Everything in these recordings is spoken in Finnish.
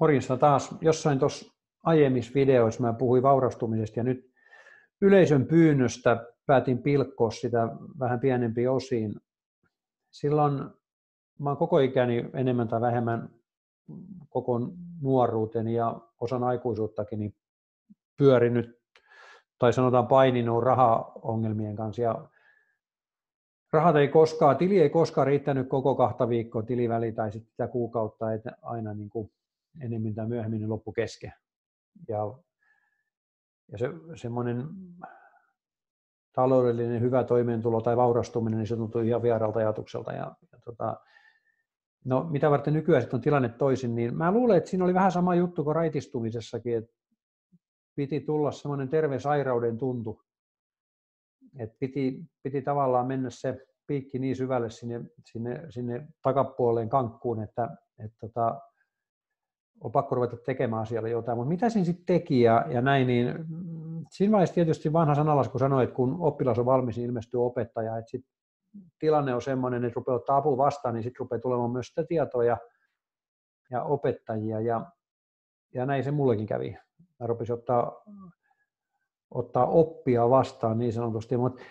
Morjesta taas. Jossain tuossa aiemmissa videoissa mä puhuin vaurastumisesta ja nyt yleisön pyynnöstä päätin pilkkoa sitä vähän pienempiin osiin. Silloin mä oon koko ikäni enemmän tai vähemmän koko nuoruuteni ja osan aikuisuuttakin niin pyörinyt tai sanotaan paininut rahaongelmien kanssa. Ja rahat ei koskaan, tili ei koskaan riittänyt koko kahta viikkoa tiliväli tai sitten sitä kuukautta, että aina niin kuin enemmän tai myöhemmin niin loppu kesken. Ja, ja se, semmoinen taloudellinen hyvä toimeentulo tai vaurastuminen, niin se tuntuu ihan vieralta ajatukselta. Ja, ja tota, no, mitä varten nykyään sitten on tilanne toisin, niin mä luulen, että siinä oli vähän sama juttu kuin raitistumisessakin, että piti tulla semmoinen terve sairauden tuntu, että piti, piti tavallaan mennä se piikki niin syvälle sinne, sinne, sinne takapuoleen kankkuun, että, että tota, on pakko ruveta tekemään asialle jotain, mutta mitä siinä sitten teki ja, ja näin, niin siinä vaiheessa tietysti vanha sanalasku sanoi, että kun oppilas on valmis, niin ilmestyy opettaja, että sit tilanne on sellainen, että rupeaa ottaa apua vastaan, niin sitten rupeaa tulemaan myös sitä tietoa ja, ja opettajia. Ja, ja näin se mullekin kävi. Mä rupesin ottaa, ottaa oppia vastaan niin sanotusti, mutta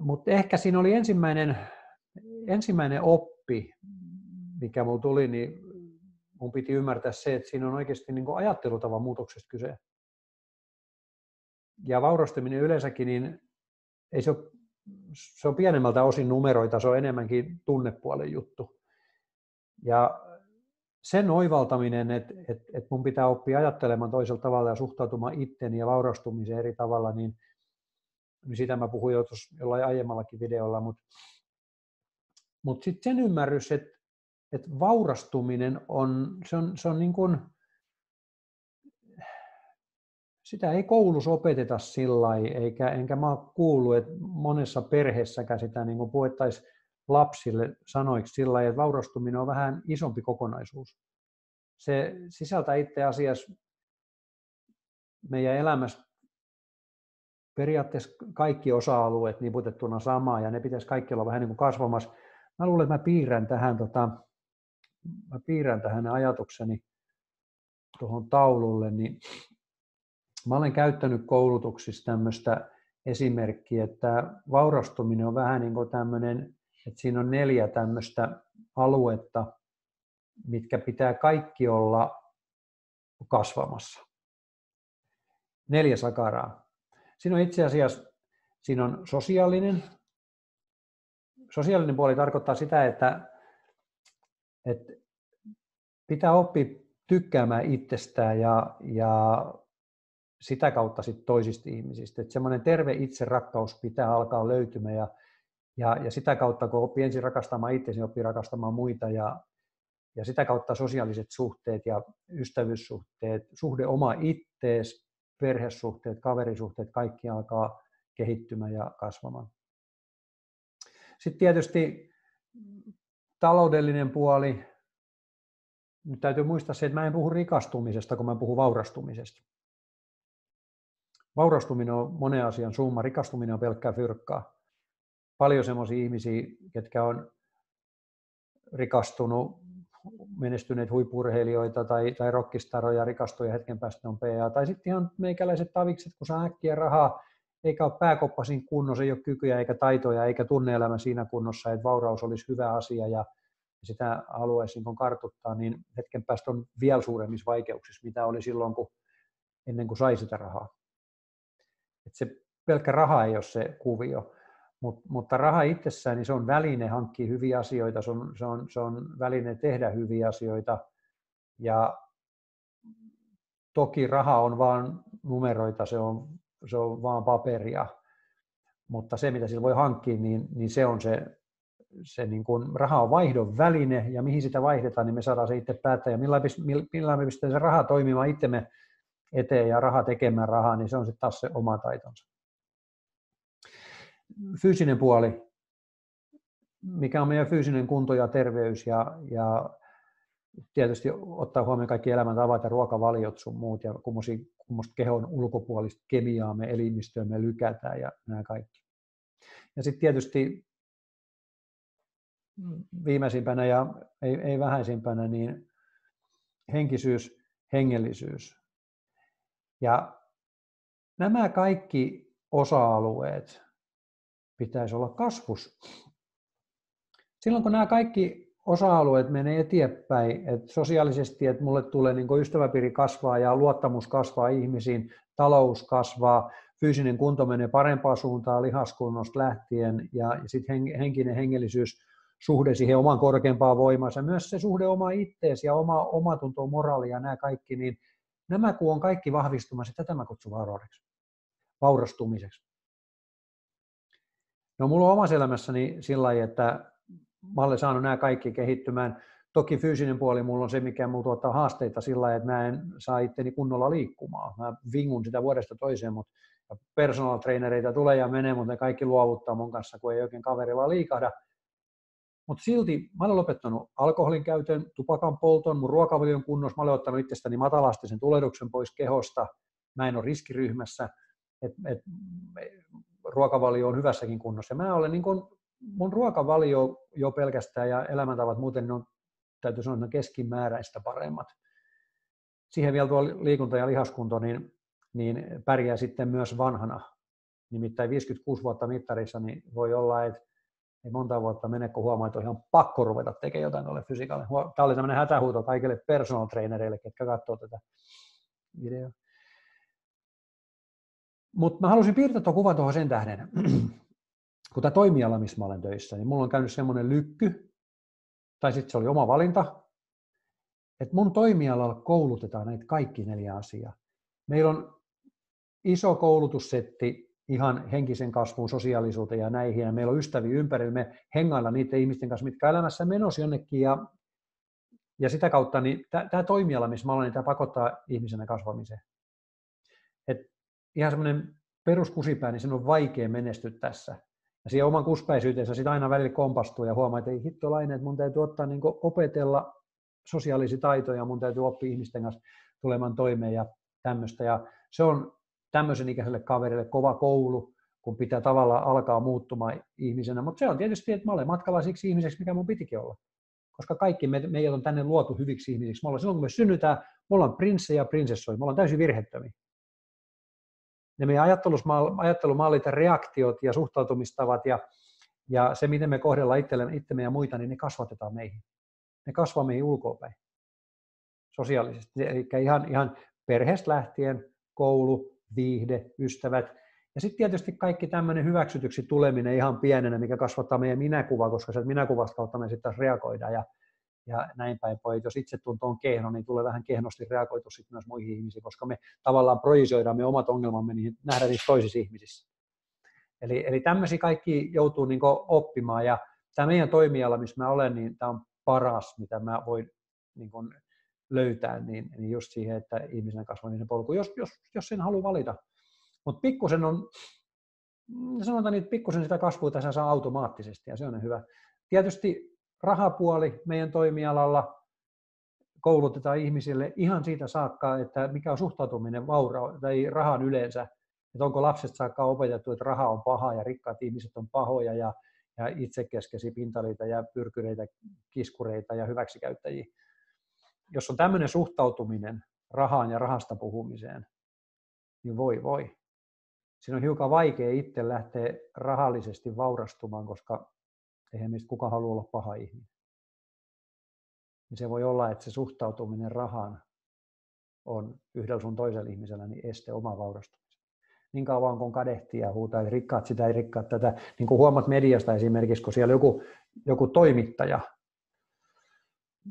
mut ehkä siinä oli ensimmäinen, ensimmäinen oppi, mikä mulla tuli, niin mun piti ymmärtää se, että siinä on oikeasti niin kuin ajattelutavan muutoksesta kyse. Ja vaurastuminen yleensäkin, niin ei se, ole, se on pienemmältä osin numeroita, se on enemmänkin tunnepuolen juttu. Ja sen oivaltaminen, että, että, että mun pitää oppia ajattelemaan toisella tavalla ja suhtautumaan itteni ja vaurastumiseen eri tavalla, niin, niin sitä mä puhuin jo tuossa jollain aiemmallakin videolla, mutta, mutta sitten sen ymmärrys, että, että vaurastuminen on, se on, se on niin kuin, sitä ei koulussa opeteta sillä eikä, enkä mä kuullut, että monessa perheessäkään sitä niin puettaisiin lapsille sanoiksi sillä että vaurastuminen on vähän isompi kokonaisuus. Se sisältää itse asiassa meidän elämässä periaatteessa kaikki osa-alueet niputettuna samaa ja ne pitäisi kaikki olla vähän niin kuin kasvamassa. Mä luulen, että mä piirrän tähän tota, mä piirrän tähän ajatukseni tuohon taululle, niin mä olen käyttänyt koulutuksissa tämmöistä esimerkkiä, että vaurastuminen on vähän niin kuin tämmöinen, että siinä on neljä tämmöistä aluetta, mitkä pitää kaikki olla kasvamassa. Neljä sakaraa. Siinä on itse asiassa siinä on sosiaalinen. Sosiaalinen puoli tarkoittaa sitä, että että pitää oppia tykkäämään itsestään ja, ja sitä kautta sit toisista ihmisistä. Että semmoinen terve itserakkaus pitää alkaa löytymään ja, ja, ja sitä kautta, kun oppii ensin rakastamaan itseäsi, niin oppii rakastamaan muita ja, ja sitä kautta sosiaaliset suhteet ja ystävyyssuhteet, suhde oma ittees, perhesuhteet, kaverisuhteet, kaikki alkaa kehittymään ja kasvamaan. Sitten tietysti taloudellinen puoli, nyt täytyy muistaa se, että mä en puhu rikastumisesta, kun mä puhun vaurastumisesta. Vaurastuminen on monen asian summa, rikastuminen on pelkkää fyrkkaa. Paljon sellaisia ihmisiä, ketkä on rikastunut, menestyneet huippurheilijoita tai, tai rockistaroja, rikastuja hetken päästä on PA. Tai sitten ihan meikäläiset tavikset, kun saa äkkiä rahaa, eikä ole pääkoppasin kunnossa, ei ole kykyjä eikä taitoja eikä tunneelämä siinä kunnossa, että vauraus olisi hyvä asia ja sitä haluaisi niin kartuttaa, niin hetken päästä on vielä suuremmissa vaikeuksissa, mitä oli silloin, kun, ennen kuin sai sitä rahaa. Et se pelkkä raha ei ole se kuvio, Mut, mutta raha itsessään niin se on väline hankkia hyviä asioita, se on, se, on, se on väline tehdä hyviä asioita ja toki raha on vain numeroita, se on se on vaan paperia. Mutta se, mitä sillä voi hankkia, niin, niin se on se, se niin kuin raha on vaihdon väline, ja mihin sitä vaihdetaan, niin me saadaan se itse päättää. Ja millä, millä me pistetään se raha toimimaan itsemme eteen ja raha tekemään rahaa, niin se on sitten taas se oma taitonsa. Fyysinen puoli, mikä on meidän fyysinen kunto ja terveys ja, ja tietysti ottaa huomioon kaikki elämäntavat ja ruokavaliot sun muut ja kummoista kehon ulkopuolista kemiaa me elimistöön me lykätään ja nämä kaikki. Ja sitten tietysti viimeisimpänä ja ei, ei vähäisimpänä, niin henkisyys, hengellisyys. Ja nämä kaikki osa-alueet pitäisi olla kasvus. Silloin kun nämä kaikki osa-alueet menee eteenpäin, että sosiaalisesti, että mulle tulee niin ystäväpiiri kasvaa ja luottamus kasvaa ihmisiin, talous kasvaa, fyysinen kunto menee parempaan suuntaan lihaskunnosta lähtien ja, sitten henkinen hengellisyys suhde siihen oman korkeampaan voimansa, myös se suhde oma itteesi ja oma omatunto, moraali ja nämä kaikki, niin nämä kun on kaikki vahvistumassa, tätä mä kutsun vauraudeksi, vaurastumiseksi. No mulla on omassa elämässäni sillä lailla, että mä olen saanut nämä kaikki kehittymään. Toki fyysinen puoli mulla on se, mikä mulla tuottaa haasteita sillä että mä en saa itteni kunnolla liikkumaan. Mä vingun sitä vuodesta toiseen, mutta personal trainereita tulee ja menee, mutta ne kaikki luovuttaa mun kanssa, kun ei oikein kaverilla liikahda. Mutta silti mä olen lopettanut alkoholin käytön, tupakan polton, mun ruokavalion kunnossa, mä olen ottanut itsestäni matalasti sen tulehduksen pois kehosta, mä en ole riskiryhmässä, että et, ruokavalio on hyvässäkin kunnossa. Ja mä olen niin kun, mun ruokavalio jo pelkästään ja elämäntavat muuten on, täytyy sanoa, keskimääräistä paremmat. Siihen vielä tuo liikunta ja lihaskunto, niin, niin pärjää sitten myös vanhana. Nimittäin 56 vuotta mittarissa, niin voi olla, että ei monta vuotta mene, kun huomaa, että on ihan pakko ruveta tekemään jotain tuolle fysiikalle. Tämä oli tämmöinen hätähuuto kaikille personal trainereille, ketkä katsoo tätä videoa. Mutta mä halusin piirtää tuon kuvan tuohon sen tähden, kun tämä toimiala, missä mä olen töissä, niin mulla on käynyt semmoinen lykky, tai sitten se oli oma valinta, että mun toimialalla koulutetaan näitä kaikki neljä asiaa. Meillä on iso koulutussetti ihan henkisen kasvuun, sosiaalisuuteen ja näihin. Ja meillä on ystäviä ympärillä, me hengailla niiden ihmisten kanssa, mitkä elämässä menossa jonnekin. Ja, ja sitä kautta niin tämä toimiala, missä mä olen, niin tämä pakottaa ihmisenä kasvamiseen. Et ihan semmoinen peruskusipää, niin sen on vaikea menestyä tässä. Ja siihen oman kuspäisyytensä sitä aina välillä kompastuu ja huomaa, että ei hittolainen, että mun täytyy ottaa niin opetella sosiaalisia taitoja, mun täytyy oppia ihmisten kanssa tulemaan toimeen ja tämmöistä. Ja se on tämmöisen ikäiselle kaverille kova koulu, kun pitää tavallaan alkaa muuttumaan ihmisenä. Mutta se on tietysti, että mä olen matkalla siksi ihmiseksi, mikä mun pitikin olla. Koska kaikki me, meidät on tänne luotu hyviksi ihmisiksi. Me ollaan, silloin kun me synnytään, me ollaan prinssejä ja prinsessoja, me ollaan täysin virhettömiä. Ja meidän ajattelumallit ja reaktiot ja suhtautumistavat ja, ja se, miten me kohdellaan itsemme, itsemme ja muita, niin ne kasvatetaan meihin. Ne kasvaa meihin ulkoapäin sosiaalisesti. Eli ihan, ihan perheestä lähtien, koulu, viihde, ystävät. Ja sitten tietysti kaikki tämmöinen hyväksytyksi tuleminen ihan pienenä, mikä kasvattaa meidän minäkuvaa, koska sieltä minäkuvasta kautta me sitten taas reagoidaan ja, ja näin päin pois. Jos itsetunto on kehno, niin tulee vähän kehnosti reagoitu sitten myös muihin ihmisiin, koska me tavallaan projisoidaan me omat ongelmamme, niin nähdään niissä toisissa ihmisissä. Eli, eli tämmöisiä kaikki joutuu niin oppimaan ja tämä meidän toimiala, missä mä olen, niin tämä on paras, mitä mä voin niin löytää, niin, niin just siihen, että ihmisen kasvaminen polku, jos, jos, jos sen haluaa valita. Mutta pikkusen on, sanotaan, että pikkusen sitä kasvua tässä saa automaattisesti ja se on hyvä. Tietysti rahapuoli meidän toimialalla koulutetaan ihmisille ihan siitä saakka, että mikä on suhtautuminen vaura tai rahan yleensä, että onko lapset saakka opetettu, että raha on paha ja rikkaat ihmiset on pahoja ja, ja itsekeskeisiä pintaliita ja pyrkyreitä, kiskureita ja hyväksikäyttäjiä jos on tämmöinen suhtautuminen rahaan ja rahasta puhumiseen, niin voi voi. Siinä on hiukan vaikea itse lähteä rahallisesti vaurastumaan, koska eihän meistä kukaan halua olla paha ihminen. Niin se voi olla, että se suhtautuminen rahaan on yhdellä sun toisella ihmisellä niin este oma vaurastumisen. Niin kauan kun kadehtii ja huutaa, että rikkaat sitä ei rikkaat tätä. Niin kuin huomaat mediasta esimerkiksi, kun siellä joku, joku toimittaja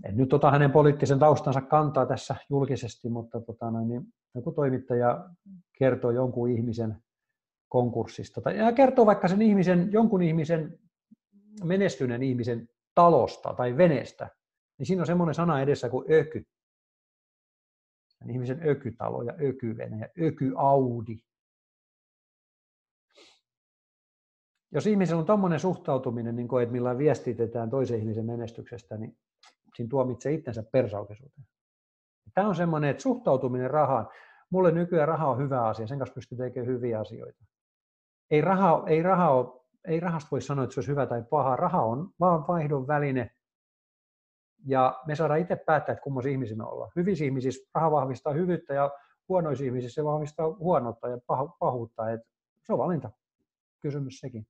en nyt ota hänen poliittisen taustansa kantaa tässä julkisesti, mutta tota, niin joku toimittaja kertoo jonkun ihmisen konkurssista, tai kertoo vaikka sen ihmisen, jonkun ihmisen, menestyneen ihmisen talosta tai veneestä, niin siinä on semmoinen sana edessä kuin öky. Sen ihmisen ökytalo ja ökyvene ja ökyaudi. Jos ihmisellä on tuommoinen suhtautuminen, niin kuin, että millä viestitetään toisen ihmisen menestyksestä, niin siinä tuomitsee itsensä persaukisuuteen. Tämä on semmoinen, että suhtautuminen rahaan, mulle nykyään raha on hyvä asia, sen kanssa pystyy tekemään hyviä asioita. Ei, raha, ei, raha ole, ei rahasta voi sanoa, että se olisi hyvä tai paha. Raha on vaan vaihdon väline ja me saadaan itse päättää, että kummoisia ihmisiä me ollaan. Hyvissä ihmisissä raha vahvistaa hyvyyttä ja huonoissa ihmisissä se vahvistaa huonoutta ja pahuutta. Et se on valinta kysymys sekin.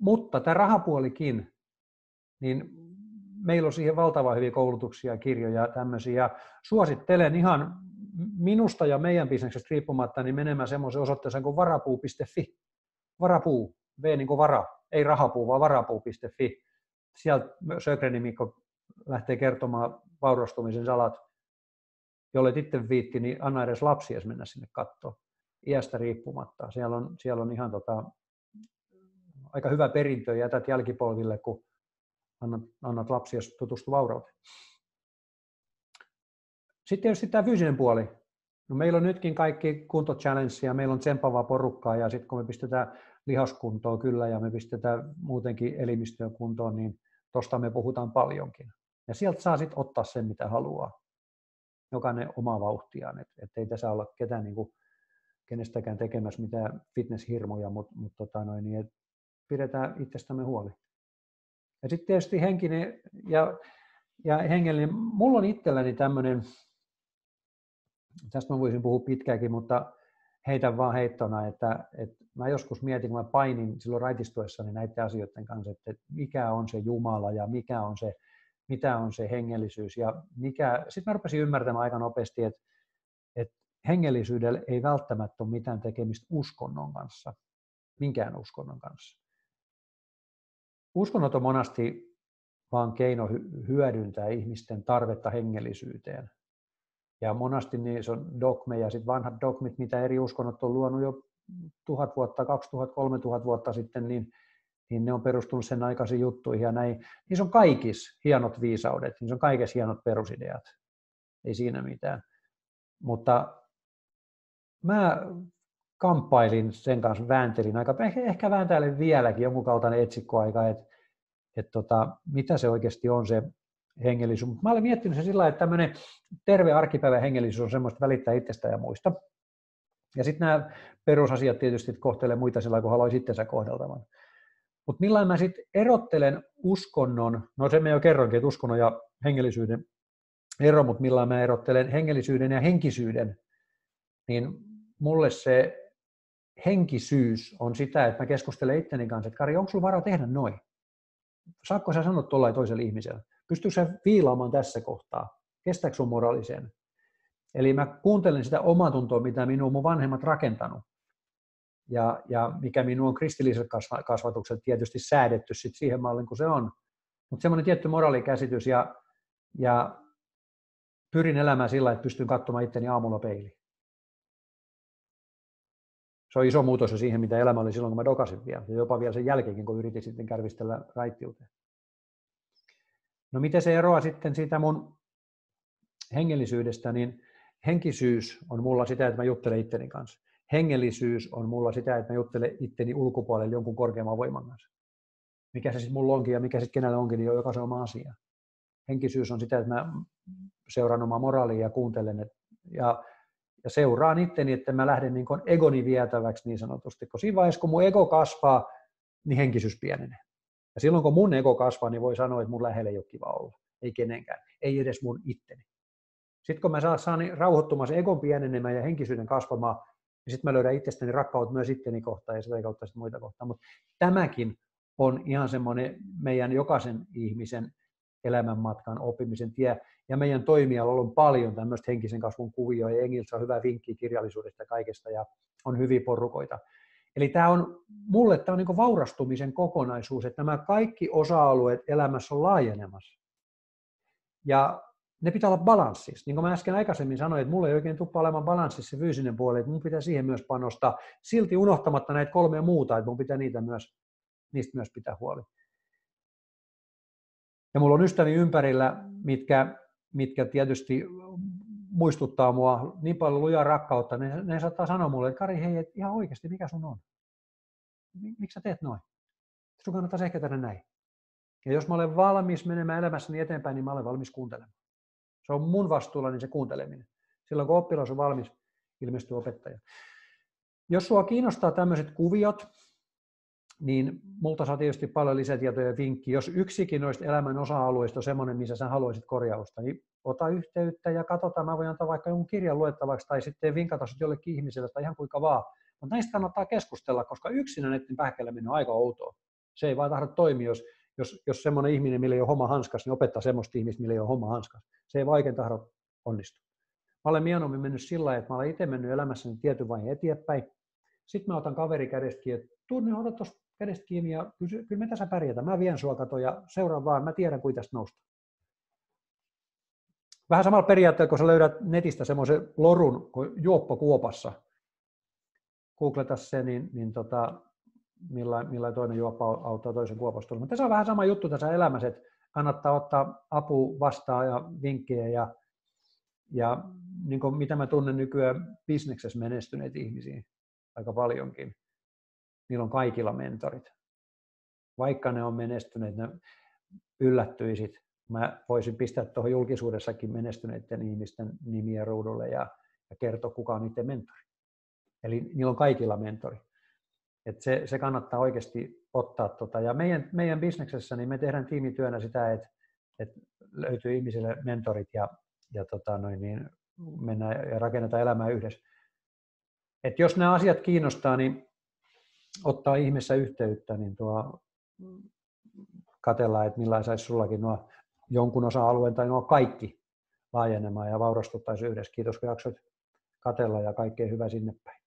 Mutta tämä rahapuolikin, niin meillä on siihen valtavan hyviä koulutuksia, kirjoja ja tämmöisiä. Suosittelen ihan minusta ja meidän bisneksestä riippumatta niin menemään semmoisen osoitteeseen kuin varapuu.fi. Varapuu, V niin kuin vara, ei rahapuu, vaan varapuu.fi. Sieltä Sögreni Mikko lähtee kertomaan vaurastumisen salat. Jolle itse viitti, niin anna edes lapsies mennä sinne kattoon iästä riippumatta. Siellä on, siellä on ihan tota, aika hyvä perintö ja jätät jälkipolville, kun annat, annat lapsia tutustua vaurauteen. Sitten tietysti tämä fyysinen puoli. No meillä on nytkin kaikki kuntochallengea, meillä on tsempavaa porukkaa ja sitten kun me pistetään lihaskuntoa kyllä ja me pistetään muutenkin elimistöä kuntoon, niin tuosta me puhutaan paljonkin. Ja sieltä saa sitten ottaa sen, mitä haluaa. Jokainen oma vauhtiaan, että et ei tässä olla ketään niin kuin, kenestäkään tekemässä mitään fitnesshirmoja, mutta mut, tota noin, niin, et pidetään itsestämme huoli. Ja sitten tietysti henkinen ja, ja hengellinen. Mulla on itselläni tämmöinen, tästä mä voisin puhua pitkääkin, mutta heitän vaan heittona, että, että mä joskus mietin, kun mä painin silloin raitistuessani näiden asioiden kanssa, että mikä on se Jumala ja mikä on se, mitä on se hengellisyys. Ja mikä, sitten mä rupesin ymmärtämään aika nopeasti, että, että hengellisyydellä ei välttämättä ole mitään tekemistä uskonnon kanssa, minkään uskonnon kanssa. Uskonnot on monasti vaan keino hyödyntää ihmisten tarvetta hengellisyyteen. Ja monasti niissä on dogmeja, sit vanhat dogmit, mitä eri uskonnot on luonut jo tuhat vuotta, 2000, 3000 vuotta sitten, niin, niin ne on perustunut sen aikaisiin juttuihin ja näin. Niissä on kaikissa hienot viisaudet, niissä on kaikissa hienot perusideat. Ei siinä mitään. Mutta mä kamppailin sen kanssa, vääntelin aika, ehkä vääntäilen vieläkin jonkun kaltainen etsikkoaika, että että tota, mitä se oikeasti on se hengellisyys. Mä olen miettinyt se sillä että tämmöinen terve arkipäivän hengellisyys on semmoista välittää itsestä ja muista. Ja sitten nämä perusasiat tietysti kohtelee muita sillä kun haluaisi itsensä kohdeltavan. Mutta millä mä sitten erottelen uskonnon, no se me jo kerroinkin, että uskonnon ja hengellisyyden ero, mutta millä mä erottelen hengellisyyden ja henkisyyden, niin mulle se henkisyys on sitä, että mä keskustelen itteni kanssa, että Kari, onko sulla varaa tehdä noin? saatko sä sanoa tuollain toiselle ihmiselle? Pystyykö sä viilaamaan tässä kohtaa? Kestääkö sun moraalisen? Eli mä kuuntelen sitä omatuntoa, mitä minun mun vanhemmat rakentanut. Ja, ja mikä minun on kristillisellä kasvatuksella tietysti säädetty sit siihen malliin kuin se on. Mutta semmoinen tietty moraalikäsitys ja, ja pyrin elämään sillä, että pystyn katsomaan itteni aamulla peiliin se on iso muutos siihen, mitä elämä oli silloin, kun mä dokasin vielä, ja jopa vielä sen jälkeenkin, kun yritin sitten kärvistellä raittiuteen. No miten se eroaa sitten siitä mun hengellisyydestä, niin henkisyys on mulla sitä, että mä juttelen itteni kanssa. Hengellisyys on mulla sitä, että mä juttelen itteni ulkopuolelle jonkun korkeamman voiman kanssa. Mikä se sitten mulla onkin ja mikä sitten kenellä onkin, niin on jokaisen oma asia. Henkisyys on sitä, että mä seuraan omaa moraalia ja kuuntelen. ja ja seuraan itteni, että mä lähden niin egoni vietäväksi niin sanotusti, kun siinä vaiheessa, kun mun ego kasvaa, niin henkisyys pienenee. Ja silloin, kun mun ego kasvaa, niin voi sanoa, että mun lähellä ei ole kiva olla. Ei kenenkään. Ei edes mun itteni. Sitten kun mä saan, saan rauhoittumaan se egon pienenemään ja henkisyyden kasvamaan, niin sitten mä löydän itsestäni rakkautta myös itteni kohtaan ja sitä kautta sitten muita kohtaan. Mutta tämäkin on ihan semmoinen meidän jokaisen ihmisen elämänmatkan oppimisen tie. Ja meidän toimialalla on paljon tämmöistä henkisen kasvun kuvioa, ja Engilsa on hyvä vinkki kirjallisuudesta ja kaikesta, ja on hyviä porukoita. Eli tämä on, mulle tämä on niin vaurastumisen kokonaisuus, että nämä kaikki osa-alueet elämässä on laajenemassa. Ja ne pitää olla balanssissa. Niin kuin mä äsken aikaisemmin sanoin, että mulla ei oikein tuppa olemaan balanssissa se fyysinen puoli, että mun pitää siihen myös panostaa, silti unohtamatta näitä kolmea muuta, että mun pitää niitä myös, niistä myös pitää huoli. Ja mulla on ystäviä ympärillä, mitkä, mitkä tietysti muistuttaa mua niin paljon lujaa rakkautta, ne, ne saattaa sanoa mulle, että Kari, hei, et ihan oikeasti, mikä sun on? Miksi sä teet noin? Sun kannattaisi ehkä tehdä näin. Ja jos mä olen valmis menemään elämässäni eteenpäin, niin mä olen valmis kuuntelemaan. Se on mun vastuulla niin se kuunteleminen. Silloin kun oppilas on valmis, ilmestyy opettaja. Jos sua kiinnostaa tämmöiset kuviot, niin multa saa tietysti paljon lisätietoja ja vinkki. Jos yksikin noista elämän osa-alueista on semmoinen, missä sä haluaisit korjausta, niin ota yhteyttä ja katsotaan, mä voin antaa vaikka jonkun kirjan luettavaksi tai sitten vinkata sut jollekin ihmiselle tai ihan kuinka vaan. Mutta näistä kannattaa keskustella, koska yksinä netin pähkäileminen on aika outoa. Se ei vaan tahdo toimia, jos, jos, jos semmoinen ihminen, millä ei ole homma hanskas, niin opettaa semmoista ihmistä, millä ei ole homma hanskas. Se ei vaikein tahdo onnistu. Mä olen mieluummin mennyt sillä tavalla, että mä olen itse mennyt elämässäni tietyn vaiheen eteenpäin. Sitten mä otan kaveri kädestä että tunne, ota tuosta kädestä kiinni ja kysy, kyllä me tässä pärjätään. Mä vien sua kato ja seuraan vaan, mä tiedän kuinka tästä nousta. Vähän samalla periaatteella, kun sä löydät netistä semmoisen lorun kuin juoppo kuopassa, googleta se, niin, niin tota, millä, millä toinen juoppa auttaa toisen kuopasta. Mutta se on vähän sama juttu tässä elämässä, että kannattaa ottaa apu vastaan ja vinkkejä ja, ja niin kuin mitä mä tunnen nykyään bisneksessä menestyneet ihmisiä aika paljonkin, niillä on kaikilla mentorit. Vaikka ne on menestyneet, ne yllättyisit. Mä voisin pistää tuohon julkisuudessakin menestyneiden ihmisten nimiä ruudulle ja, ja kertoa, kuka on niiden mentori. Eli niillä on kaikilla mentori. Et se, se kannattaa oikeasti ottaa. Tota. Ja meidän, meidän bisneksessä niin me tehdään tiimityönä sitä, että, että löytyy ihmisille mentorit ja, ja tota noin, niin mennään ja rakennetaan elämää yhdessä. Et jos nämä asiat kiinnostaa, niin ottaa ihmeessä yhteyttä, niin tuo katsellaan, että millä saisi sullakin nuo jonkun osa-alueen tai nuo kaikki laajenemaan ja vaurastuttaisiin yhdessä. Kiitos kun jaksoit katella ja kaikkea hyvää sinne päin.